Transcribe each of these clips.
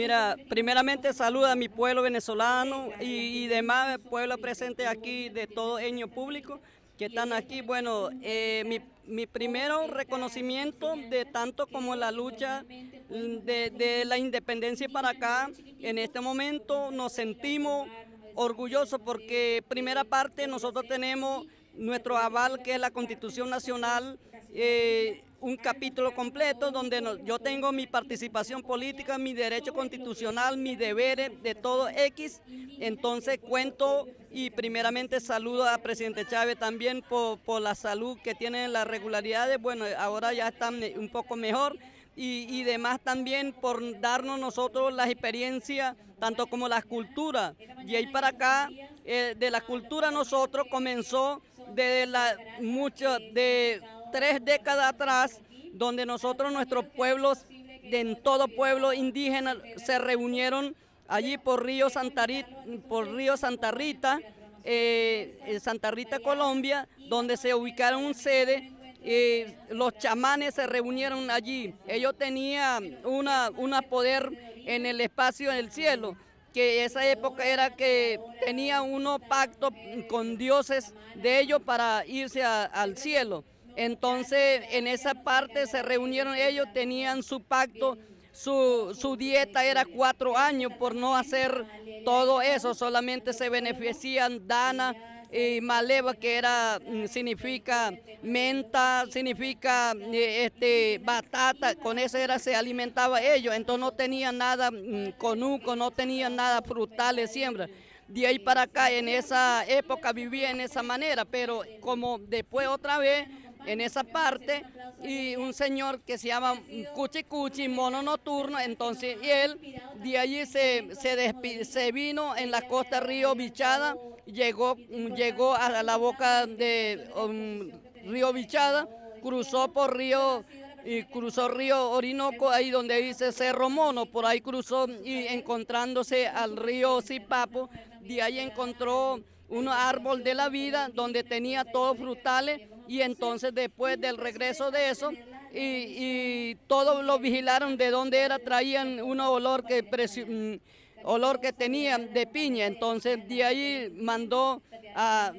Mira, primeramente saluda a mi pueblo venezolano y, demás pueblo presente aquí de todo año público que están aquí. Bueno, eh, mi, mi primero reconocimiento de tanto como la lucha de, de la independencia para acá, en este momento nos sentimos orgullosos porque primera parte nosotros tenemos nuestro aval que es la Constitución Nacional, eh, un capítulo completo donde yo tengo mi participación política, mi derecho constitucional, mi deberes de todo X. Entonces cuento y primeramente saludo a presidente Chávez también por, la salud que tiene las regularidades. Bueno, ahora ya están un poco mejor y, demás también por darnos nosotros las experiencias, tanto como las culturas. Y ahí para acá, eh, de la cultura nosotros comenzó desde la, mucho, de tres décadas atrás, donde nosotros, nuestros pueblos, de en todo pueblo indígena, se reunieron allí por Río Santa Rita, por Río Santa Rita, eh, Santa Rita, Colombia, donde se ubicaron un sede y los chamanes se reunieron allí. Ellos tenían una, una poder en el espacio, en el cielo, que esa época era que tenía uno pacto con dioses de ellos para irse al cielo. Entonces, en esa parte se reunieron ellos, tenían su pacto, su, su, dieta era cuatro años por no hacer todo eso, solamente se benefician dana y maleva que era mm, significa menta, significa eh, este batata, con eso era se alimentaba ellos, entonces no tenían nada mm, conuco, no tenían nada frutales siembra. De ahí para acá, en esa época vivía en esa manera, pero como después otra vez en esa parte y un señor que se llama Cuchi Cuchi, mono nocturno, entonces y él de allí se, se, se vino en la costa Río Bichada, llegó, llegó a la boca de um, Río Bichada, cruzó por Río y cruzó río Orinoco, ahí donde dice Cerro Mono, por ahí cruzó y encontrándose al río Zipapo, de ahí encontró un árbol de la vida donde tenía todos frutales y entonces después del regreso de eso y, todos lo vigilaron de dónde era, traían un olor que mm, olor que tenían de piña, entonces de ahí mandó a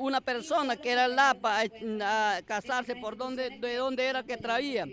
una persona que era Lapa a, casarse por donde, de dónde era que traía.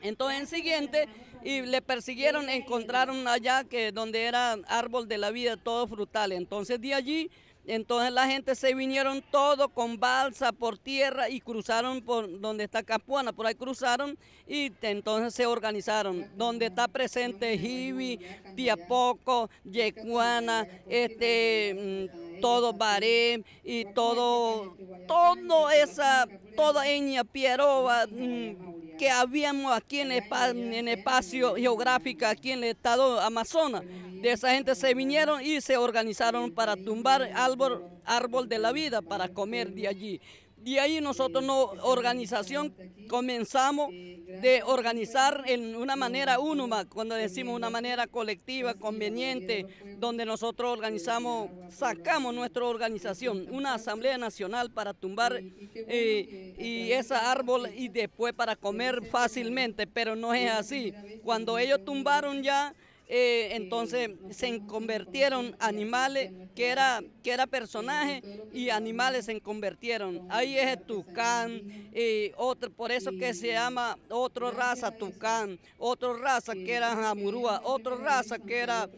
Entonces en siguiente y le persiguieron, encontraron allá que donde era árbol de la vida, todo frutal. Entonces de allí entonces la gente se vinieron todo con balsa por tierra y cruzaron por donde está Capuana, por ahí cruzaron y entonces se organizaron. Donde está presente Jibi, Piapoco, Yecuana, este, mm, todo Baré y todo, todo esa, toda Eña, Pieroba, mm, que habíamos aquí en el, espacio geográfico, aquí en el estado Amazonas. De esa gente se vinieron y se organizaron para tumbar árbol, árbol de la vida, para comer de allí. De ahí nosotros, no, organización, comenzamos de organizar en una manera únuma, cuando decimos una manera colectiva, conveniente, donde nosotros organizamos, sacamos nuestra organización, una asamblea nacional para tumbar eh, y ese árbol y después para comer fácilmente, pero no es así. Cuando ellos tumbaron ya eh, entonces se convirtieron animales que era, que era personaje y animales se convirtieron. Ahí es el tucán, y otro, por eso que se llama otra raza tucán, otra raza que era jamurúa, otra raza que era,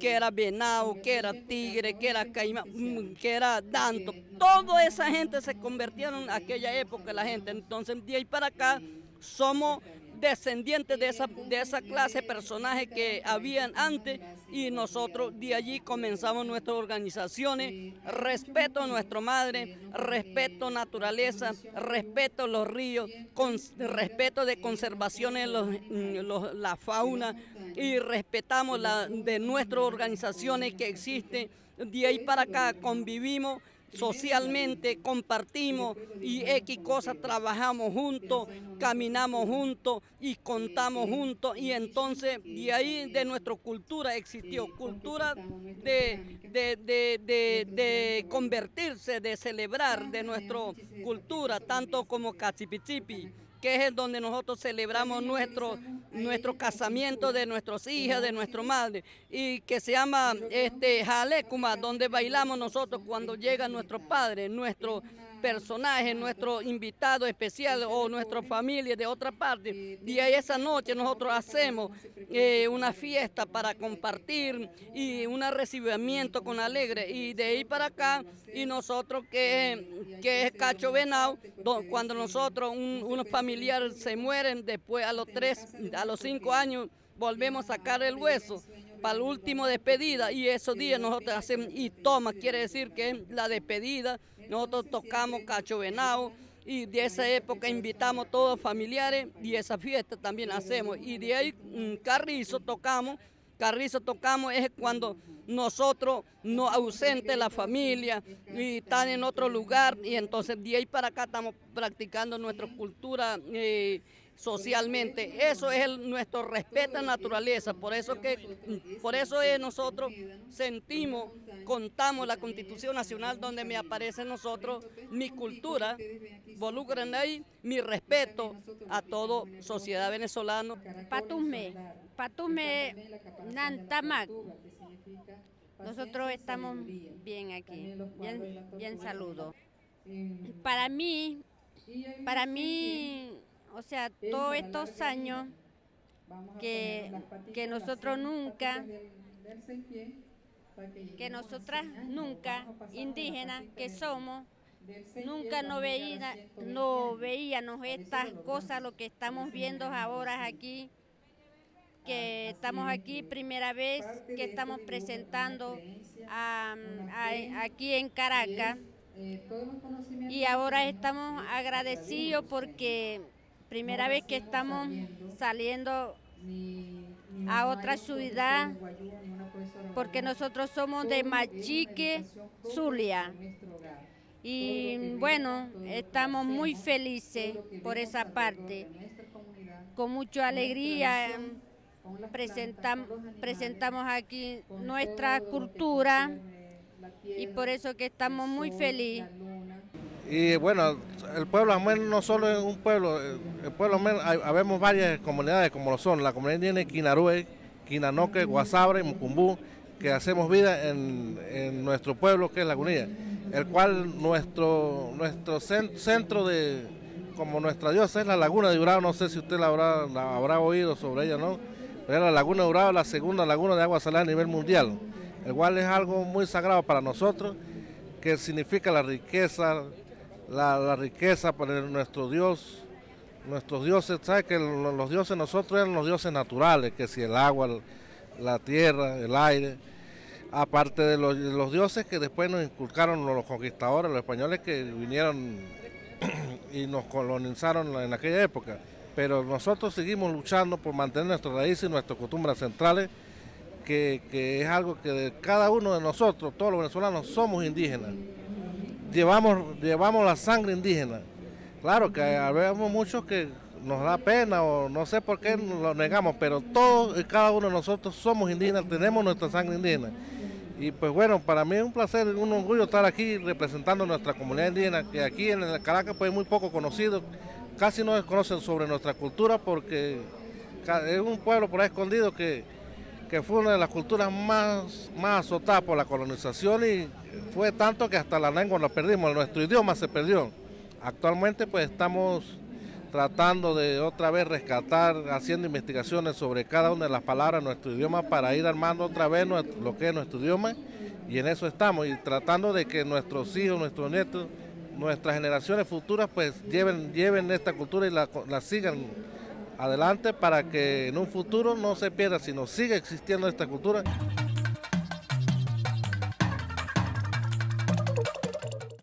que era venado, que era tigre, que era caimán, mm, que era danto. Toda esa gente se convirtieron en aquella época la gente. Entonces de ahí para acá somos descendientes de esa, de esa clase de personajes que habían antes y nosotros de allí comenzamos nuestras organizaciones, respeto a nuestra madre, respeto a naturaleza, respeto a los ríos, respeto de conservación de los, la fauna y respetamos la, de nuestras organizaciones que existen. De ahí para acá convivimos socialmente, compartimos y X cosas trabajamos juntos, caminamos juntos y contamos juntos y entonces de ahí de nuestra cultura existió, cultura de, de, convertirse, de celebrar de nuestra cultura, tanto como Cachipichipi que es donde nosotros celebramos nuestro, nuestro casamiento de nuestros hijas, de nuestra madre, y que se llama este Jalecuma, donde bailamos nosotros cuando llega nuestro padre, nuestro personaje, nuestro invitado especial o nuestra familia de otra parte. Y ahí esa noche nosotros hacemos eh, una fiesta para compartir y un recibimiento con alegre. Y de ahí para acá, y nosotros que, que es Cacho Venado, cuando nosotros, unos familiares se mueren, después a los tres, a los cinco años, volvemos a sacar el hueso para el último despedida y esos días nosotros hacemos y toma, quiere decir que es la despedida, nosotros tocamos cacho venado y de esa época invitamos a todos los familiares y esa fiesta también hacemos. Y de ahí un carrizo tocamos, carrizo tocamos es cuando nosotros no ausente la familia y están en otro lugar y entonces de ahí para acá estamos practicando nuestra cultura eh, socialmente. Eso es nuestro respeto a la naturaleza, por eso que por eso es nosotros sentimos, contamos la Constitución Nacional donde me aparece nosotros mi cultura, involucran ahí mi respeto a toda sociedad venezolana. Patume, Patume Nantamac. Nosotros estamos bien aquí, bien, bien saludo. Para mí, para mí o sea, todos estos años que, que nosotros nunca, que nosotras nunca, indígenas que somos, nunca no, veía, no veíamos estas cosas, lo que estamos viendo ahora aquí, que estamos aquí primera vez que estamos presentando aquí en Caracas. y ahora estamos agradecidos porque primera vez que estamos saliendo. a otra ciudad porque nosotros somos de Machique, Zulia. Y bueno, estamos muy felices por esa parte. Con mucha alegría presentamos, presentamos aquí nuestra cultura y por eso que estamos muy felices. Y bueno, el pueblo Amén no solo es un pueblo, el pueblo Amén, habemos varias comunidades como lo son, la comunidad indígena Quinarue, Quinanoque, Guasabre, Mucumbú, que hacemos vida en, nuestro pueblo que es Lagunilla, el cual nuestro, nuestro centro de, como nuestra diosa es la Laguna de Urao, no sé si usted la habrá, la habrá oído sobre ella, ¿no? Pero la Laguna Urao la segunda laguna de agua salada a nivel mundial, el cual es algo muy sagrado para nosotros, que significa la riqueza, la, riqueza para nuestro Dios, nuestros dioses, ¿sabes que los dioses nosotros eran los dioses naturales, que si el agua, la tierra, el aire, aparte de los, dioses que después nos inculcaron los conquistadores, los españoles que vinieron y nos colonizaron en aquella época. Pero nosotros seguimos luchando por mantener nuestras raíces y nuestras costumbres centrales, que, que es algo que cada uno de nosotros, todos los venezolanos, somos indígenas llevamos, llevamos la sangre indígena. Claro que habemos muchos que nos da pena o no sé por qué lo negamos, pero todos y cada uno de nosotros somos indígenas, tenemos nuestra sangre indígena. Y pues bueno, para mí es un placer, un orgullo estar aquí representando nuestra comunidad indígena, que aquí en Caracas pues es muy poco conocido, casi no desconocen sobre nuestra cultura porque es un pueblo por ahí escondido que que fue una de las culturas más, más azotadas por la colonización y fue tanto que hasta la lengua nos perdimos, nuestro idioma se perdió. Actualmente pues estamos tratando de otra vez rescatar, haciendo investigaciones sobre cada una de las palabras de nuestro idioma para ir armando otra vez lo que es nuestro idioma y en eso estamos y tratando de que nuestros hijos, nuestros nietos, nuestras generaciones futuras pues lleven, lleven esta cultura y la, la sigan adelante para que en un futuro no se pierda, sino siga existiendo esta cultura.